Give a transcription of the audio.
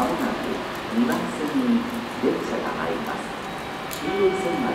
まもなく2番線に電車が入ります。中央線は